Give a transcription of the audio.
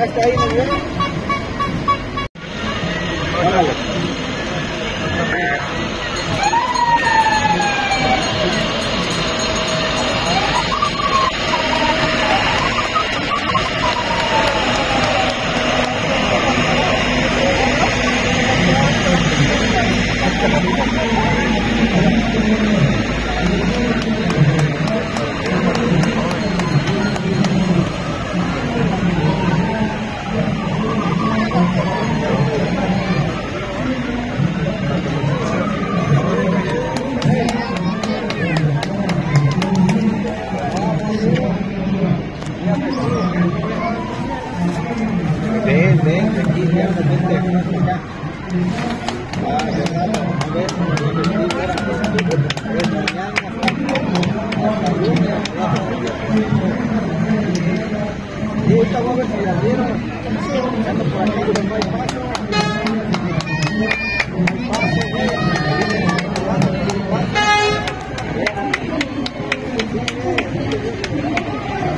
¿Ya llegaste ahí, Manuel?